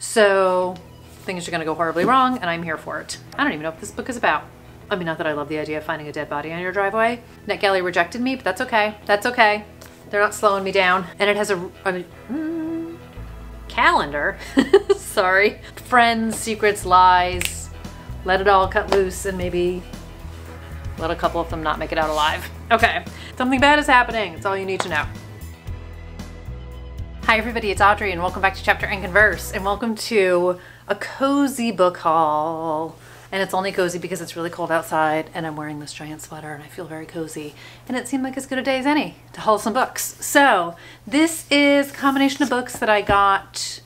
So things are gonna go horribly wrong and I'm here for it. I don't even know what this book is about. I mean, not that I love the idea of finding a dead body on your driveway. NetGalley rejected me, but that's okay. That's okay. They're not slowing me down. And it has a, a mm, calendar. Sorry. Friends, secrets, lies. Let it all cut loose and maybe let a couple of them not make it out alive. Okay, something bad is happening. It's all you need to know. Hi everybody, it's Audrey and welcome back to Chapter and Converse and welcome to a cozy book haul. And it's only cozy because it's really cold outside and I'm wearing this giant sweater and I feel very cozy. And it seemed like as good a day as any to haul some books. So this is a combination of books that I got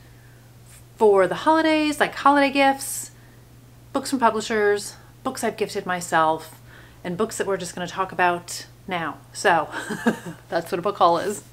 for the holidays, like holiday gifts, books from publishers, books I've gifted myself, and books that we're just going to talk about now. So that's what a book haul is.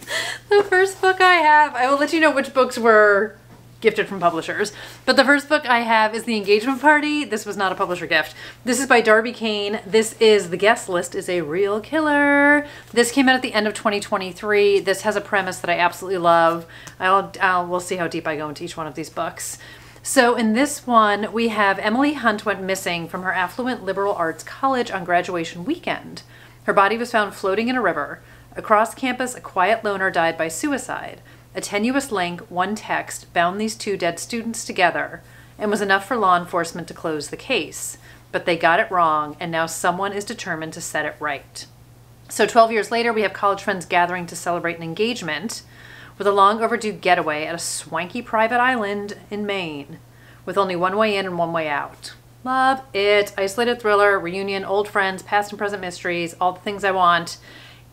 The first book I have, I will let you know which books were gifted from publishers. But the first book I have is The Engagement Party. This was not a publisher gift. This is by Darby Kane. This is The Guest List is a Real Killer. This came out at the end of 2023. This has a premise that I absolutely love. I'll, I'll we'll see how deep I go into each one of these books. So in this one, we have Emily Hunt went missing from her affluent liberal arts college on graduation weekend. Her body was found floating in a river. Across campus, a quiet loner died by suicide. A tenuous link, one text, bound these two dead students together and was enough for law enforcement to close the case. But they got it wrong, and now someone is determined to set it right. So 12 years later, we have college friends gathering to celebrate an engagement with a long overdue getaway at a swanky private island in Maine, with only one way in and one way out. Love it. Isolated thriller, reunion, old friends, past and present mysteries, all the things I want.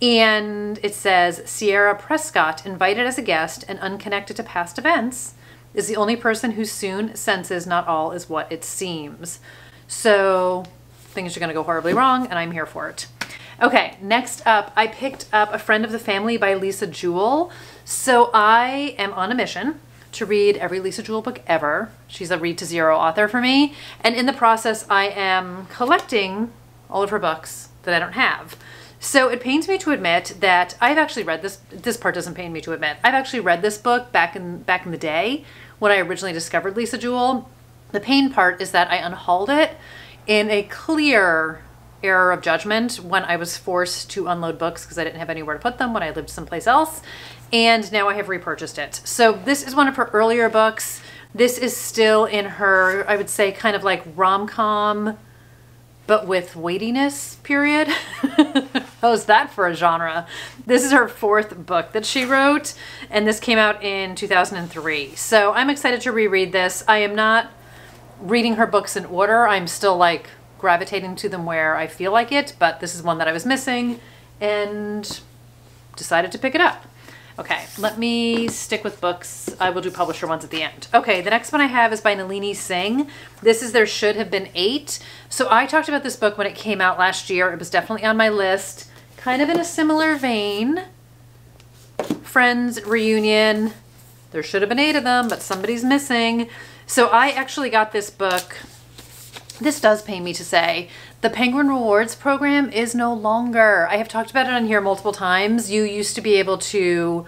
And it says Sierra Prescott, invited as a guest and unconnected to past events, is the only person who soon senses not all is what it seems. So things are going to go horribly wrong, and I'm here for it. Okay, next up, I picked up A Friend of the Family by Lisa Jewell. So I am on a mission to read every Lisa Jewell book ever. She's a read to zero author for me. And in the process, I am collecting all of her books that I don't have. So it pains me to admit that I've actually read this. This part doesn't pain me to admit. I've actually read this book back in back in the day when I originally discovered Lisa Jewell. The pain part is that I unhauled it in a clear error of judgment when I was forced to unload books because I didn't have anywhere to put them when I lived someplace else. And now I have repurchased it. So this is one of her earlier books. This is still in her, I would say, kind of like rom-com, but with weightiness, period. How's that for a genre? This is her fourth book that she wrote, and this came out in 2003. So I'm excited to reread this. I am not reading her books in order. I'm still like gravitating to them where I feel like it, but this is one that I was missing and decided to pick it up. Okay, let me stick with books. I will do publisher ones at the end. Okay, the next one I have is by Nalini Singh. This is There Should Have Been Eight. So I talked about this book when it came out last year. It was definitely on my list. Kind of in a similar vein. Friends, reunion. There should have been eight of them, but somebody's missing. So I actually got this book this does pain me to say. The Penguin Rewards program is no longer. I have talked about it on here multiple times. You used to be able to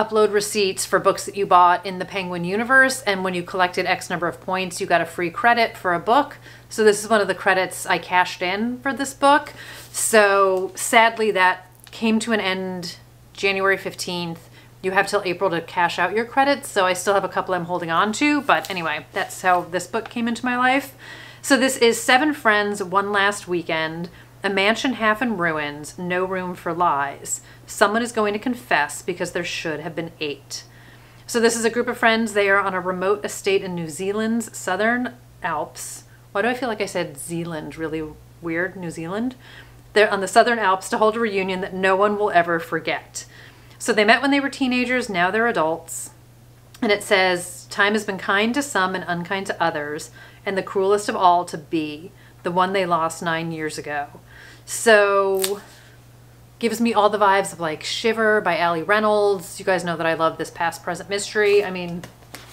upload receipts for books that you bought in the Penguin universe and when you collected X number of points you got a free credit for a book. So this is one of the credits I cashed in for this book. So sadly that came to an end January 15th. You have till April to cash out your credits, so I still have a couple I'm holding on to, but anyway, that's how this book came into my life. So this is Seven Friends, One Last Weekend, a mansion half in ruins, no room for lies. Someone is going to confess because there should have been eight. So this is a group of friends. They are on a remote estate in New Zealand's Southern Alps. Why do I feel like I said Zealand really weird? New Zealand? They're on the Southern Alps to hold a reunion that no one will ever forget. So they met when they were teenagers, now they're adults. And it says, time has been kind to some and unkind to others and the cruelest of all to be, the one they lost nine years ago. So gives me all the vibes of like Shiver by Allie Reynolds. You guys know that I love this past present mystery. I mean,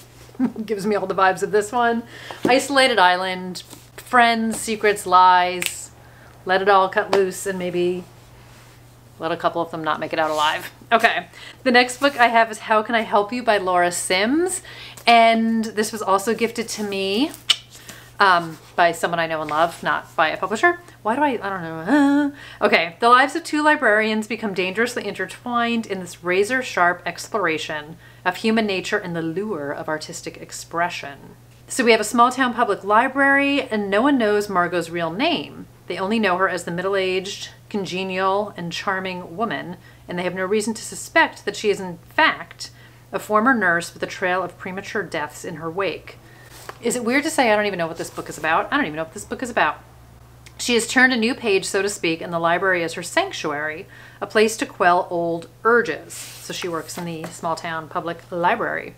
gives me all the vibes of this one. Isolated Island, friends, secrets, lies, let it all cut loose and maybe let a couple of them not make it out alive. Okay, the next book I have is How Can I Help You by Laura Sims. And this was also gifted to me um, by someone I know and love, not by a publisher. Why do I, I don't know. okay, the lives of two librarians become dangerously intertwined in this razor sharp exploration of human nature and the lure of artistic expression. So we have a small town public library and no one knows Margot's real name. They only know her as the middle-aged, congenial, and charming woman, and they have no reason to suspect that she is in fact a former nurse with a trail of premature deaths in her wake. Is it weird to say I don't even know what this book is about? I don't even know what this book is about. She has turned a new page, so to speak, and the library is her sanctuary, a place to quell old urges. So she works in the small town public library.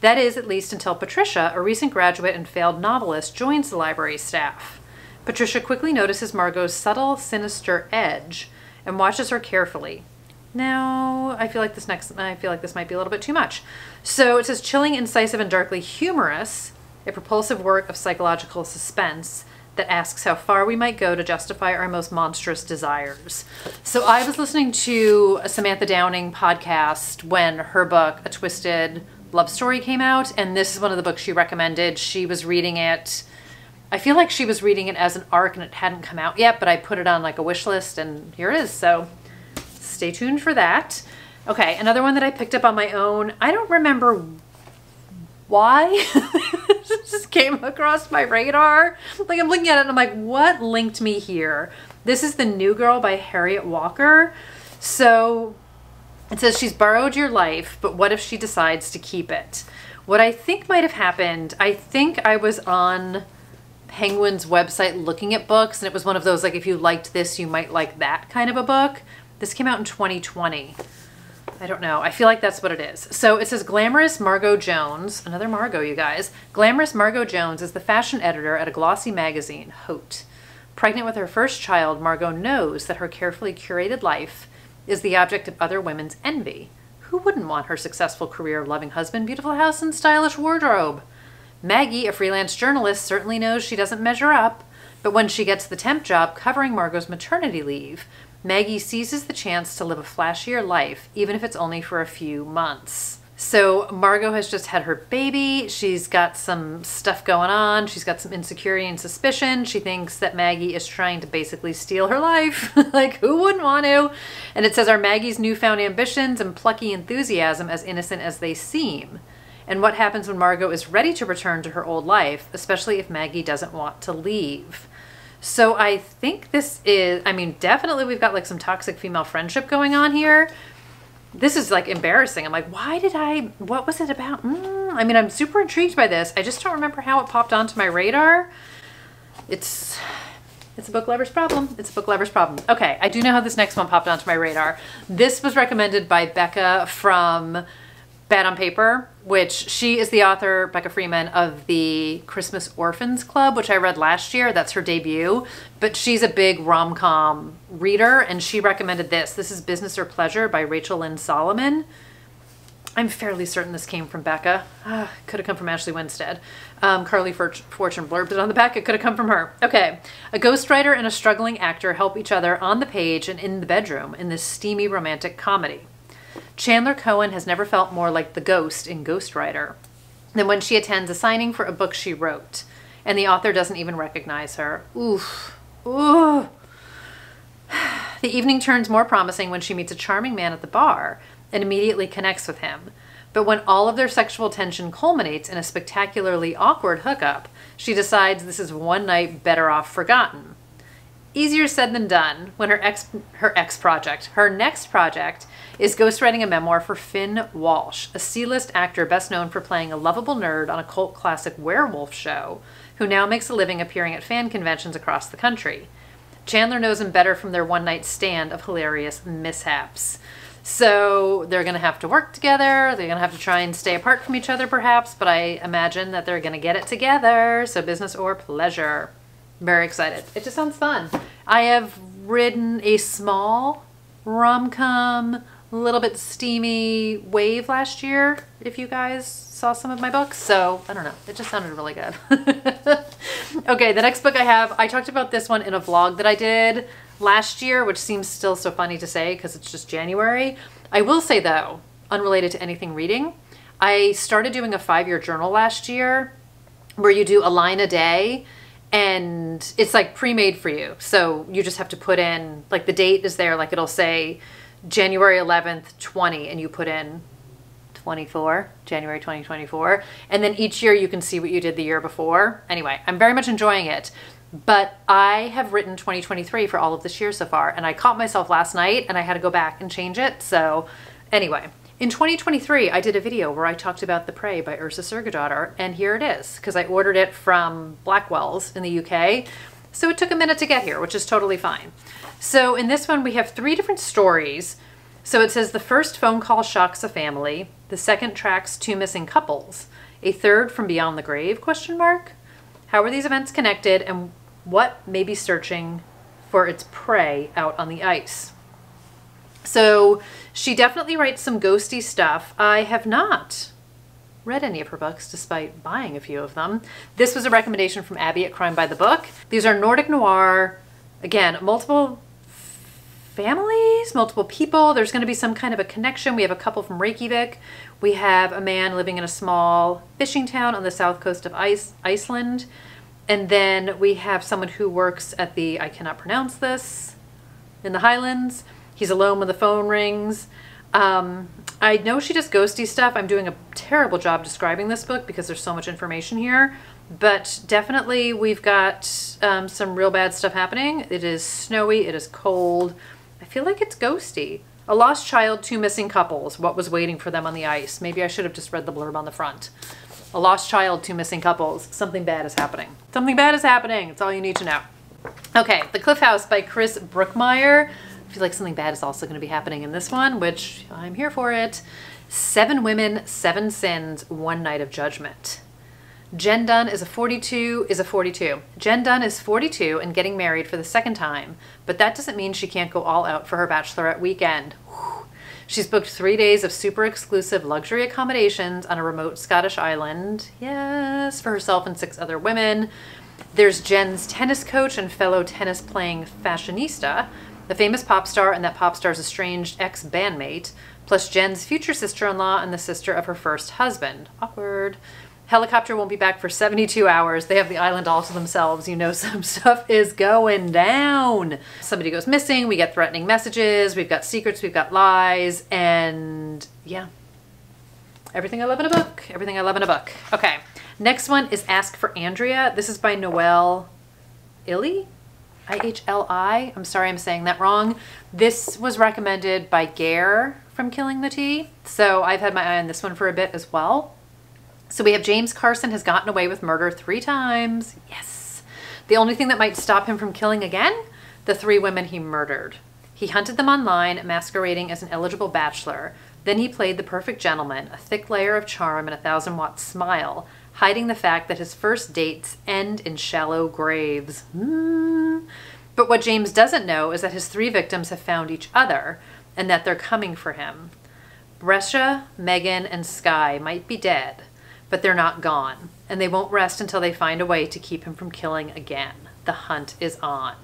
That is, at least until Patricia, a recent graduate and failed novelist, joins the library staff. Patricia quickly notices Margot's subtle, sinister edge and watches her carefully. Now, I feel like this next, I feel like this might be a little bit too much. So it says chilling, incisive, and darkly humorous, a propulsive work of psychological suspense that asks how far we might go to justify our most monstrous desires. So I was listening to a Samantha Downing podcast when her book, A Twisted Love Story, came out, and this is one of the books she recommended. She was reading it. I feel like she was reading it as an arc and it hadn't come out yet, but I put it on like a wish list and here it is. So stay tuned for that. Okay, another one that I picked up on my own. I don't remember why this just came across my radar. Like I'm looking at it and I'm like, what linked me here? This is The New Girl by Harriet Walker. So it says she's borrowed your life, but what if she decides to keep it? What I think might have happened, I think I was on Penguin's website looking at books and it was one of those like if you liked this, you might like that kind of a book. This came out in 2020. I don't know. I feel like that's what it is. So it says Glamorous Margot Jones, another Margot, you guys. Glamorous Margot Jones is the fashion editor at a glossy magazine, Haute. Pregnant with her first child, Margot knows that her carefully curated life is the object of other women's envy. Who wouldn't want her successful career loving husband, beautiful house, and stylish wardrobe? Maggie, a freelance journalist, certainly knows she doesn't measure up, but when she gets the temp job covering Margot's maternity leave, Maggie seizes the chance to live a flashier life, even if it's only for a few months. So Margot has just had her baby. She's got some stuff going on. She's got some insecurity and suspicion. She thinks that Maggie is trying to basically steal her life. like, who wouldn't want to? And it says, Are Maggie's newfound ambitions and plucky enthusiasm as innocent as they seem? And what happens when Margot is ready to return to her old life, especially if Maggie doesn't want to leave? So I think this is, I mean, definitely we've got like some toxic female friendship going on here. This is like embarrassing. I'm like, why did I, what was it about? Mm, I mean, I'm super intrigued by this. I just don't remember how it popped onto my radar. It's, it's a book lover's problem. It's a book lover's problem. Okay, I do know how this next one popped onto my radar. This was recommended by Becca from Bad on Paper, which she is the author, Becca Freeman, of the Christmas Orphans Club, which I read last year. That's her debut. But she's a big rom com reader, and she recommended this. This is Business or Pleasure by Rachel Lynn Solomon. I'm fairly certain this came from Becca. Ah, could have come from Ashley Winstead. Um, Carley Fortune blurbed it on the back. It could have come from her. Okay. A ghostwriter and a struggling actor help each other on the page and in the bedroom in this steamy romantic comedy. Chandler Cohen has never felt more like the ghost in Ghostwriter than when she attends a signing for a book she wrote, and the author doesn't even recognize her. Oof. Ooh. The evening turns more promising when she meets a charming man at the bar and immediately connects with him. But when all of their sexual tension culminates in a spectacularly awkward hookup, she decides this is one night better off forgotten. Easier said than done when her ex her ex project, her next project is ghostwriting a memoir for Finn Walsh, a C-list actor best known for playing a lovable nerd on a cult classic werewolf show, who now makes a living appearing at fan conventions across the country. Chandler knows him better from their one-night stand of hilarious mishaps. So they're going to have to work together. They're going to have to try and stay apart from each other, perhaps, but I imagine that they're going to get it together. So business or pleasure. Very excited. It just sounds fun. I have written a small rom-com a little bit steamy wave last year, if you guys saw some of my books. So I don't know, it just sounded really good. okay, the next book I have, I talked about this one in a vlog that I did last year, which seems still so funny to say because it's just January. I will say though, unrelated to anything reading, I started doing a five year journal last year where you do a line a day and it's like pre made for you. So you just have to put in, like, the date is there, like, it'll say January 11th, 20, and you put in 24, January 2024. And then each year you can see what you did the year before. Anyway, I'm very much enjoying it. But I have written 2023 for all of this year so far, and I caught myself last night and I had to go back and change it. So, anyway, in 2023, I did a video where I talked about The Prey by Yrsa Sigurdardottir, and here it is, because I ordered it from Blackwell's in the UK. So it took a minute to get here, which is totally fine. So in this one, we have three different stories. So it says the first phone call shocks a family. The second tracks two missing couples. A third from beyond the grave, question mark? How are these events connected and what may be searching for its prey out on the ice. So she definitely writes some ghosty stuff. I have not read any of her books despite buying a few of them. This was a recommendation from Abby at Crime by the Book. These are Nordic Noir, again, multiple families, multiple people. There's going to be some kind of a connection. We have a couple from Reykjavik. We have a man living in a small fishing town on the south coast of Ice, Iceland. And then we have someone who works at the, I cannot pronounce this, in the Highlands. He's alone when the phone rings. Um, I know she does ghosty stuff. I'm doing a terrible job describing this book because there's so much information here. But definitely we've got um, some real bad stuff happening. It is snowy. It is cold. I feel like it's ghosty. A lost child, two missing couples. What was waiting for them on the ice? Maybe I should have just read the blurb on the front. A lost child, two missing couples. Something bad is happening. Something bad is happening. It's all you need to know. Okay, The Cliff House by Chris Brookmyre. Feel like something bad is also going to be happening in this one, which I'm here for it. Seven Women, Seven Sins, One Night of Judgment. Jen Dunn is a 42 is a 42. Jen Dunn is 42 and getting married for the second time, but that doesn't mean she can't go all out for her bachelorette weekend. She's booked three days of super exclusive luxury accommodations on a remote Scottish island. Yes, for herself and six other women. There's Jen's tennis coach and fellow tennis playing fashionista, the famous pop star and that pop star's estranged ex bandmate, plus Jen's future sister in law and the sister of her first husband. Awkward. Helicopter won't be back for 72 hours. They have the island all to themselves. You know, some stuff is going down. Somebody goes missing. We get threatening messages. We've got secrets. We've got lies. And yeah, everything I love in a book. Everything I love in a book. Okay. Next one is Ask for Andrea. This is by Noelle Ihli. I-H-L-I. I'm sorry I'm saying that wrong. This was recommended by Gare from Killing the Tea. So I've had my eye on this one for a bit as well. So we have James Carson has gotten away with murder three times. Yes. The only thing that might stop him from killing again? The three women he murdered. He hunted them online, masquerading as an eligible bachelor. Then he played the perfect gentleman, a thick layer of charm and a thousand watt smile, hiding the fact that his first dates end in shallow graves. Mm. But what James doesn't know is that his three victims have found each other and that they're coming for him. Brescia, Megan, and Sky might be dead, but they're not gone, and they won't rest until they find a way to keep him from killing again. The hunt is on.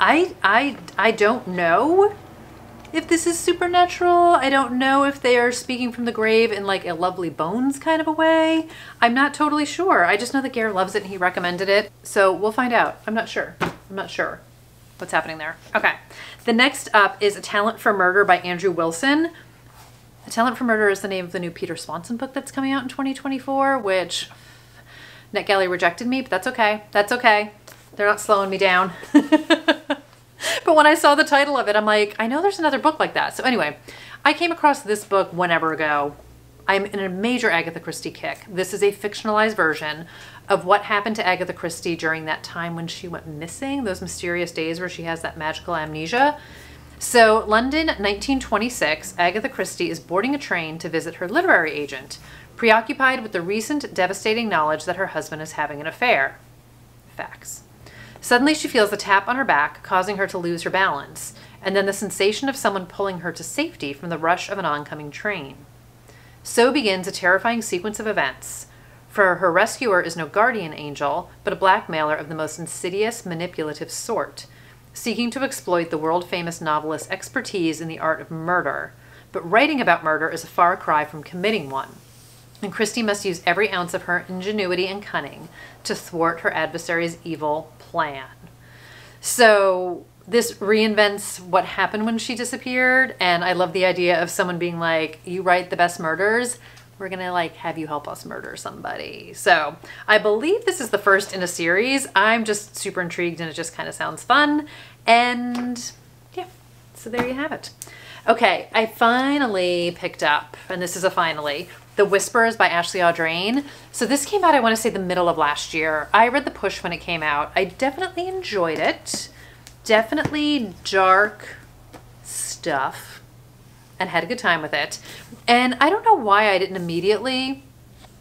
I I I don't know if this is supernatural. I don't know if they are speaking from the grave in like a lovely bones kind of a way. I'm not totally sure. I just know that Gare loves it and he recommended it. So we'll find out. I'm not sure. I'm not sure what's happening there. Okay. The next up is A Talent for Murder by Andrew Wilson. A Talent for Murder is the name of the new Peter Swanson book that's coming out in 2024, which NetGalley rejected me, but that's okay. That's okay. They're not slowing me down. but when I saw the title of it, I'm like, I know there's another book like that. So anyway, I came across this book whenever ago. I'm in a major Agatha Christie kick. This is a fictionalized version of what happened to Agatha Christie during that time when she went missing, those mysterious days where she has that magical amnesia. So, London, 1926, Agatha Christie is boarding a train to visit her literary agent, preoccupied with the recent devastating knowledge that her husband is having an affair. Facts. Suddenly, she feels a tap on her back, causing her to lose her balance, and then the sensation of someone pulling her to safety from the rush of an oncoming train. So begins a terrifying sequence of events. For her rescuer is no guardian angel, but a blackmailer of the most insidious, manipulative sort seeking to exploit the world famous novelist's expertise in the art of murder. but writing about murder is a far cry from committing one. And Christie must use every ounce of her ingenuity and cunning to thwart her adversary's evil plan. So this reinvents what happened when she disappeared and i love the idea of someone being like you write the best murders we're gonna like have you help us murder somebody. So i believe this is the first in a series. I'm just super intrigued and it just kind of sounds fun. And yeah so there you have it. Okay i finally picked up and this is a finally the Whispers by Ashley Audrain. So this came out, I want to say the middle of last year. I read The Push when it came out. I definitely enjoyed it definitely dark stuff and had a good time with it. And I don't know why I didn't immediately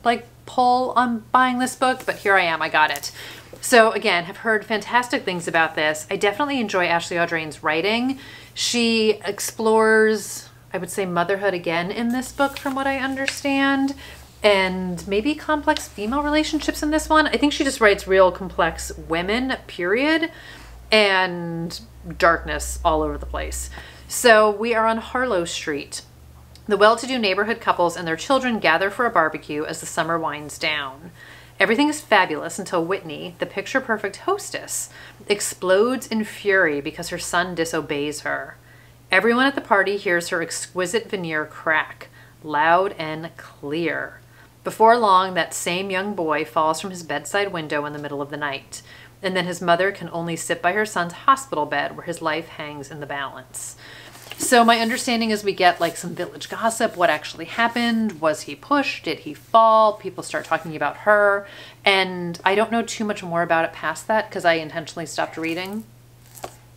like pull on buying this book, but here I am, I got it. So again, have heard fantastic things about this. I definitely enjoy Ashley Audrain's writing. She explores, I would say motherhood again in this book from what I understand and maybe complex female relationships in this one. I think she just writes real complex women, period and darkness all over the place. So we are on Harlow Street. The well-to-do neighborhood couples and their children gather for a barbecue as the summer winds down. Everything is fabulous until Whitney, the picture-perfect hostess, explodes in fury because her son disobeys her. Everyone at the party hears her exquisite veneer crack, loud and clear. Before long, that same young boy falls from his bedside window in the middle of the night and then his mother can only sit by her son's hospital bed where his life hangs in the balance. So my understanding is we get like some village gossip. What actually happened? Was he pushed? Did he fall? People start talking about her. And I don't know too much more about it past that because I intentionally stopped reading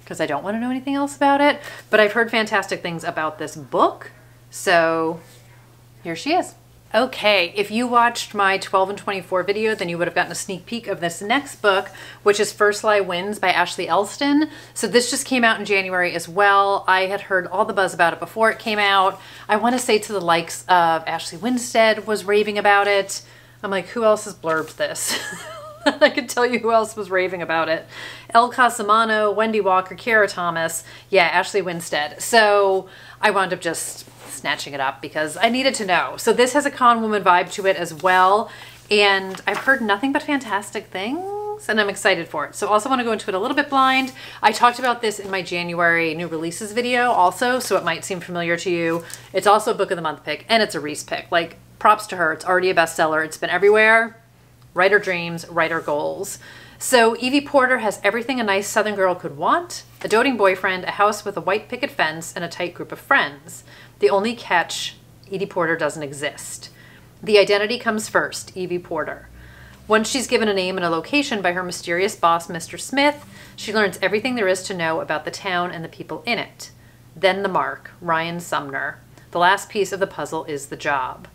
because I don't want to know anything else about it. But I've heard fantastic things about this book. So here she is. Okay, if you watched my 12 and 24 video, then you would have gotten a sneak peek of this next book, which is First Lie Wins by Ashley Elston. So this just came out in January as well. I had heard all the buzz about it before it came out. I want to say to the likes of Ashley Winstead was raving about it. I'm like, who else has blurbed this? I could tell you who else was raving about it. Elle Cosimano, Wendy Walker, Kiara Thomas. Yeah, Ashley Winstead. So I wound up just snatching it up because I needed to know. So this has a con woman vibe to it as well. And I've heard nothing but fantastic things and I'm excited for it. So also want to go into it a little bit blind. I talked about this in my January new releases video also, so it might seem familiar to you. It's also a book of the month pick and it's a Reese pick. Like props to her. It's already a bestseller. It's been everywhere. Writer dreams, writer goals. So Evie Porter has everything a nice Southern girl could want. A doting boyfriend, a house with a white picket fence, and a tight group of friends. The only catch, Edie Porter doesn't exist. The identity comes first, Evie Porter. Once she's given a name and a location by her mysterious boss, Mr. Smith, she learns everything there is to know about the town and the people in it. Then the mark, Ryan Sumner. The last piece of the puzzle is the job.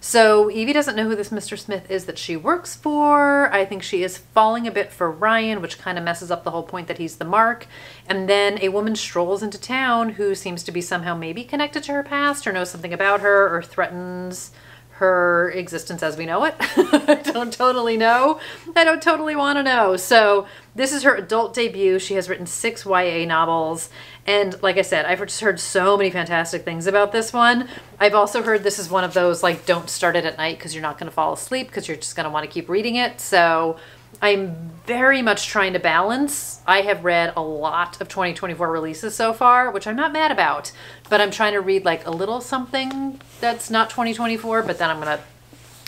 So Evie doesn't know who this Mr. Smith is that she works for. I think she is falling a bit for Ryan, which kind of messes up the whole point that he's the mark. And then a woman strolls into town who seems to be somehow maybe connected to her past or knows something about her or threatens her existence as we know it. I don't totally know. I don't totally want to know. So this is her adult debut. She has written six YA novels. And like I said, I've just heard so many fantastic things about this one. I've also heard this is one of those like don't start it at night because you're not going to fall asleep because you're just going to want to keep reading it. So I'm very much trying to balance. I have read a lot of 2024 releases so far, which I'm not mad about, but I'm trying to read like a little something that's not 2024, but then I'm going to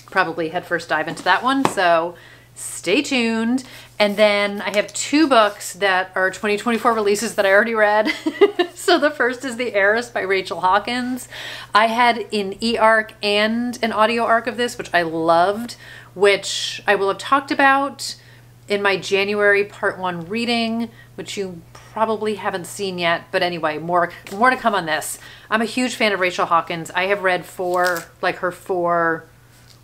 probably head first dive into that one. So stay tuned. And then I have two books that are 2024 releases that I already read. so the first is The Heiress by Rachel Hawkins. I had an e-arc and an audio arc of this, which I loved, which I will have talked about in my January part one reading, which you probably haven't seen yet. But anyway, more, more to come on this. I'm a huge fan of Rachel Hawkins. I have read four, like her four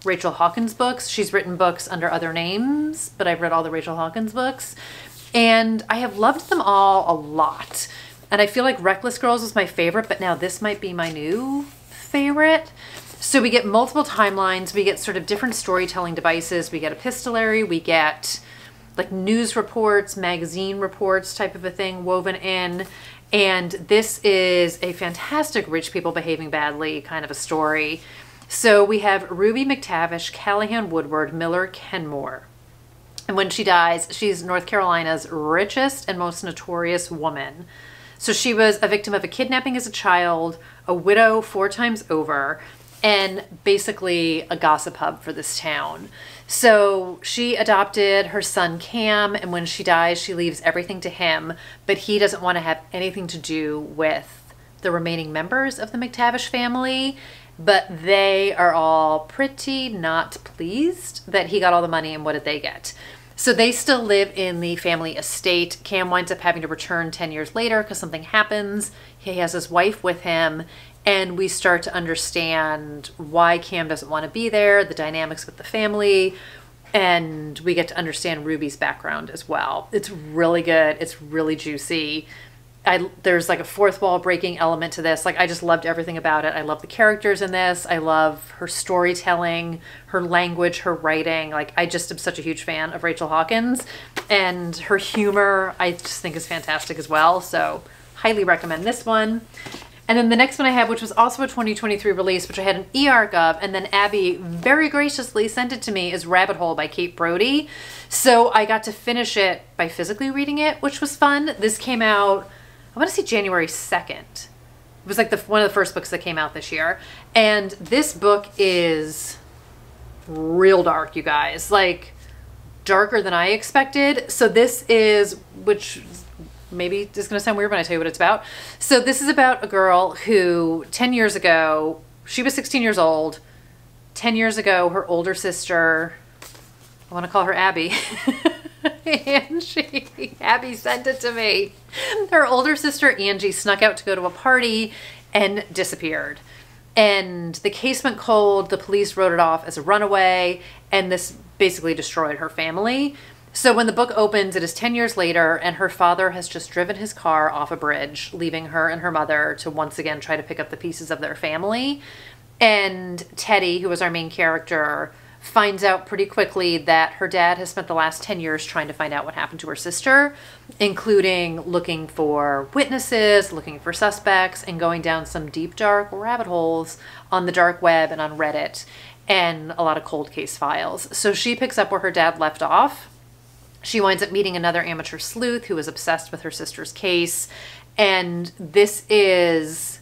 Rachel Hawkins books. She's written books under other names, but I've read all the Rachel Hawkins books. And I have loved them all a lot. And I feel like Reckless Girls was my favorite, but now this might be my new favorite. So we get multiple timelines, we get sort of different storytelling devices, we get epistolary, we get like news reports, magazine reports type of a thing woven in. And this is a fantastic rich people behaving badly kind of a story. So we have Ruby McTavish, Callahan Woodward, Miller Kenmore. And when she dies, she's North Carolina's richest and most notorious woman. So she was a victim of a kidnapping as a child, a widow four times over, and basically a gossip hub for this town. So she adopted her son Cam, and when she dies, she leaves everything to him, but he doesn't want to have anything to do with the remaining members of the McTavish family. But they are all pretty not pleased that he got all the money, and what did they get? So they still live in the family estate. Cam winds up having to return 10 years later because something happens. He has his wife with him, and we start to understand why Cam doesn't want to be there, the dynamics with the family, and we get to understand Ruby's background as well. It's really good. It's really juicy. I, there's like a fourth wall breaking element to this. Like I just loved everything about it. I love the characters in this. I love her storytelling, her language, her writing. Like I just am such a huge fan of Rachel Hawkins and her humor I just think is fantastic as well. So highly recommend this one. And then the next one I have, which was also a 2023 release, which I had an e-arc of, and then Abby very graciously sent it to me, is Rabbit Hole by Kate Brody. So I got to finish it by physically reading it, which was fun. This came out I want to say January 2nd. It was like the one of the first books that came out this year. And this book is real dark, you guys. Like darker than I expected. So this is which maybe is going to sound weird when I tell you what it's about. So this is about a girl who 10 years ago, she was 16 years old. 10 years ago, her older sister, I want to call her Abby. and she, Abby sent it to me. Her older sister Angie snuck out to go to a party and disappeared. And the case went cold. The police wrote it off as a runaway, and this basically destroyed her family. So when the book opens, it is 10 years later, and her father has just driven his car off a bridge, leaving her and her mother to once again try to pick up the pieces of their family. And Teddy, who was our main character, finds out pretty quickly that her dad has spent the last 10 years trying to find out what happened to her sister, including looking for witnesses, looking for suspects, and going down some deep, dark rabbit holes on the dark web and on Reddit, and a lot of cold case files. So she picks up where her dad left off. She winds up meeting another amateur sleuth who is obsessed with her sister's case. And this is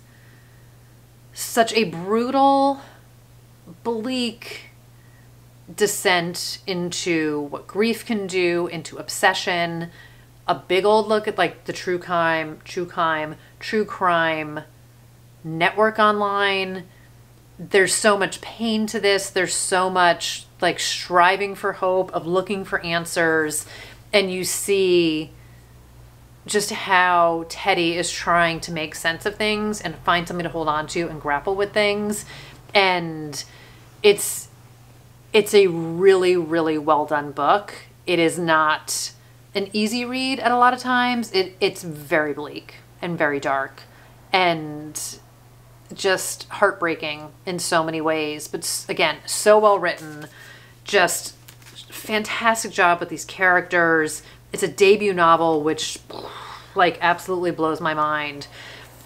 such a brutal, bleak, descent into what grief can do, into obsession, a big old look at like the true crime, true crime, true crime network online. There's so much pain to this. There's so much like striving for hope, of looking for answers. And you see just how Teddy is trying to make sense of things and find something to hold on to and grapple with things. And it's it's a really, really well done book. It is not an easy read at a lot of times. It, it's very bleak and very dark and just heartbreaking in so many ways. But again, so well written. Just fantastic job with these characters. It's a debut novel, which like absolutely blows my mind.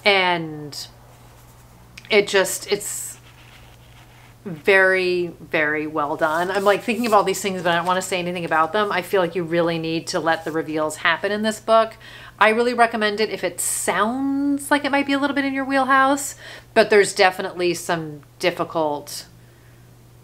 And it just, it's very, very well done. I'm like thinking of all these things, but I don't want to say anything about them. I feel like you really need to let the reveals happen in this book. I really recommend it if it sounds like it might be a little bit in your wheelhouse, but there's definitely some difficult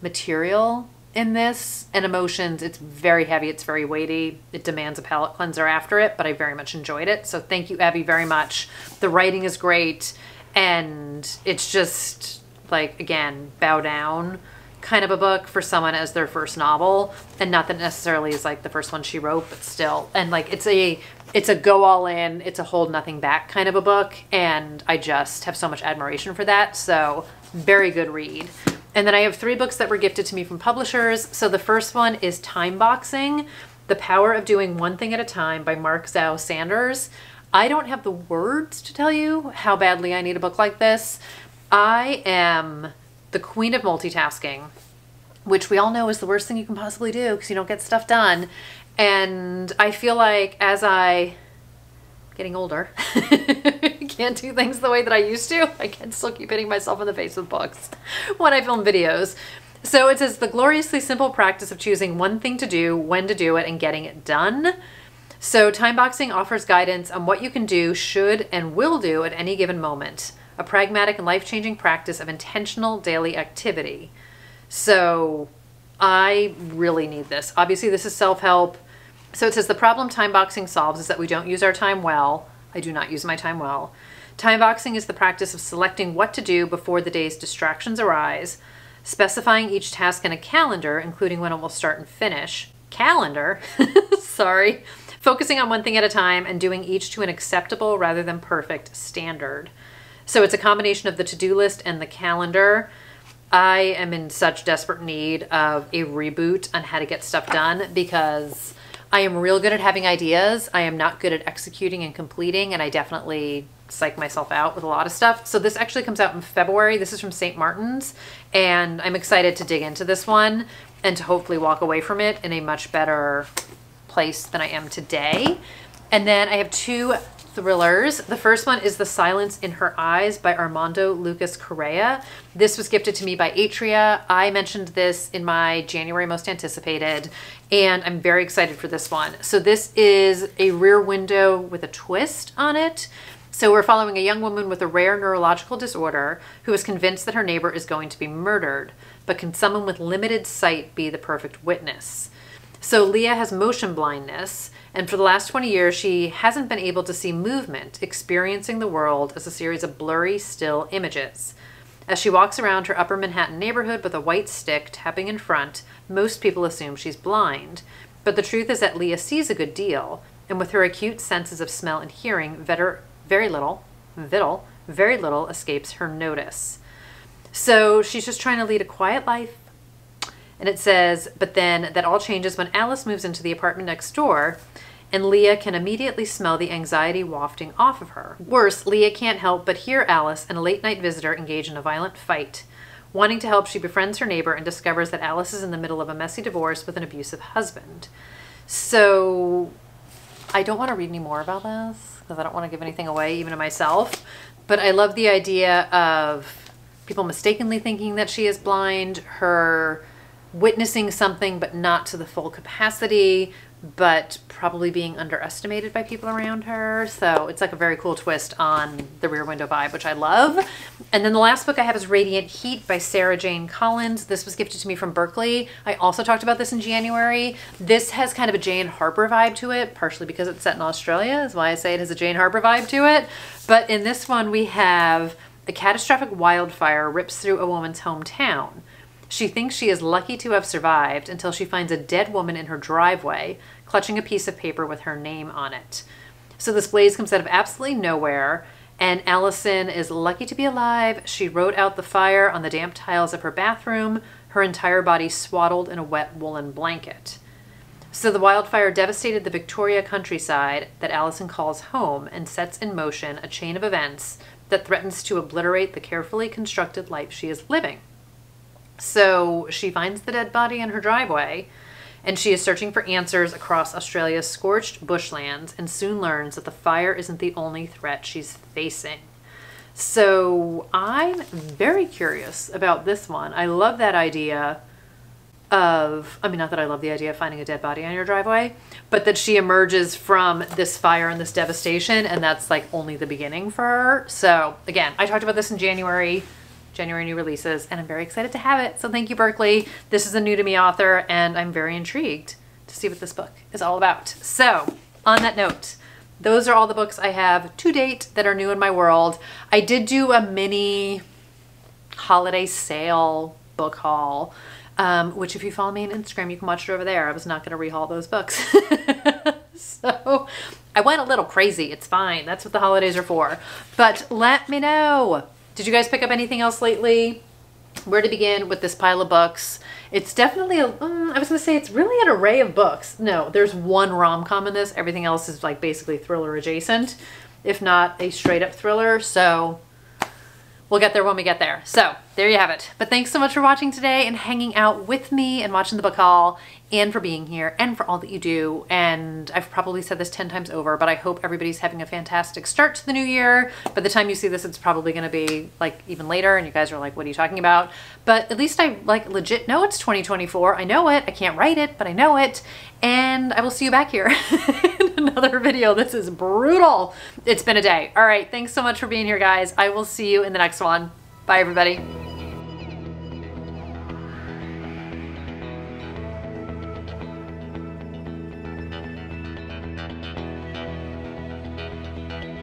material in this and emotions. It's very heavy, it's very weighty. It demands a palate cleanser after it, but I very much enjoyed it. So thank you, Abby, very much. The writing is great and it's just like again bow down kind of a book for someone as their first novel. And not that necessarily is like the first one she wrote but still. And like it's a it's a go all in it's a hold nothing back kind of a book. And i just have so much admiration for that. So very good read. And then i have three books that were gifted to me from publishers. So the first one is time boxing the power of doing one thing at a time by Marc Zao-Sanders. I don't have the words to tell you how badly i need a book like this I am the queen of multitasking, which we all know is the worst thing you can possibly do because you don't get stuff done. And I feel like as I getting older. I can't do things the way that I used to. I can still keep hitting myself in the face with books when I film videos. So it says the gloriously simple practice of choosing one thing to do, when to do it, and getting it done. So time boxing offers guidance on what you can do, should, and will do at any given moment. A pragmatic and life-changing practice of intentional daily activity. So I really need this. Obviously, this is self-help. So it says the problem time boxing solves is that we don't use our time well. I do not use my time well. Time boxing is the practice of selecting what to do before the day's distractions arise, specifying each task in a calendar, including when it will start and finish. Calendar? Sorry. Focusing on one thing at a time and doing each to an acceptable rather than perfect standard. So it's a combination of the to-do list and the calendar. I am in such desperate need of a reboot on how to get stuff done because I am real good at having ideas. I am not good at executing and completing, and I definitely psych myself out with a lot of stuff. So this actually comes out in February. This is from St. Martin's, and I'm excited to dig into this one and to hopefully walk away from it in a much better place than I am today. And then I have two thrillers. The first one is The Silence in Her Eyes by Armando Lucas Correa. This was gifted to me by Atria. I mentioned this in my January Most Anticipated, and I'm very excited for this one. So this is a rear window with a twist on it. So we're following a young woman with a rare neurological disorder who is convinced that her neighbor is going to be murdered, but can someone with limited sight be the perfect witness? So Leah has motion blindness, and for the last 20 years, she hasn't been able to see movement, experiencing the world as a series of blurry, still images. As she walks around her upper Manhattan neighborhood with a white stick tapping in front, most people assume she's blind. But the truth is that Leah sees a good deal, and with her acute senses of smell and hearing, very little, vittle, very little escapes her notice. So she's just trying to lead a quiet life. And it says, but then that all changes when Alice moves into the apartment next door and Leah can immediately smell the anxiety wafting off of her. Worse, Leah can't help but hear Alice and a late night visitor engage in a violent fight. Wanting to help, she befriends her neighbor and discovers that Alice is in the middle of a messy divorce with an abusive husband. So I don't want to read any more about this because I don't want to give anything away, even to myself. But I love the idea of people mistakenly thinking that she is blind, her witnessing something but not to the full capacity, but probably being underestimated by people around her. So it's like a very cool twist on the Rear Window vibe, which I love. And then the last book I have is Radiant Heat by Sarah Jane Collins. This was gifted to me from Berkley. I also talked about this in January. This has kind of a Jane Harper vibe to it, partially because it's set in Australia, is why I say it has a Jane Harper vibe to it. But in this one, we have a catastrophic wildfire rips through a woman's hometown. She thinks she is lucky to have survived until she finds a dead woman in her driveway, clutching a piece of paper with her name on it. So this blaze comes out of absolutely nowhere, and Allison is lucky to be alive. She wrote out the fire on the damp tiles of her bathroom, her entire body swaddled in a wet woolen blanket. So the wildfire devastated the Victoria countryside that Allison calls home and sets in motion a chain of events that threatens to obliterate the carefully constructed life she is living. So she finds the dead body in her driveway and she is searching for answers across Australia's scorched bushlands and soon learns that the fire isn't the only threat she's facing. So I'm very curious about this one. I love that idea of, I mean, not that I love the idea of finding a dead body on your driveway, but that she emerges from this fire and this devastation, and that's like only the beginning for her. So, again, I talked about this in January. January new releases, and I'm very excited to have it. So thank you, Berkley. This is a new to me author, and I'm very intrigued to see what this book is all about. So on that note, those are all the books I have to date that are new in my world. I did do a mini holiday sale book haul, um, which if you follow me on Instagram, you can watch it over there. I was not going to rehaul those books. so I went a little crazy. It's fine. That's what the holidays are for. But let me know did you guys pick up anything else lately? Where to begin with this pile of books? It's definitely, a, um, I was going to say, it's really an array of books. No, there's one rom-com in this. Everything else is like basically thriller adjacent, if not a straight up thriller. So we'll get there when we get there. So there you have it. But thanks so much for watching today and hanging out with me and watching the book haul and for being here and for all that you do. And I've probably said this 10 times over, but I hope everybody's having a fantastic start to the new year. By the time you see this, it's probably going to be like even later and you guys are like, what are you talking about? But at least I like legit know it's 2024. I know it. I can't write it, but I know it. And I will see you back here in another video. This is brutal. It's been a day. All right. Thanks so much for being here, guys. I will see you in the next one. Bye, everybody.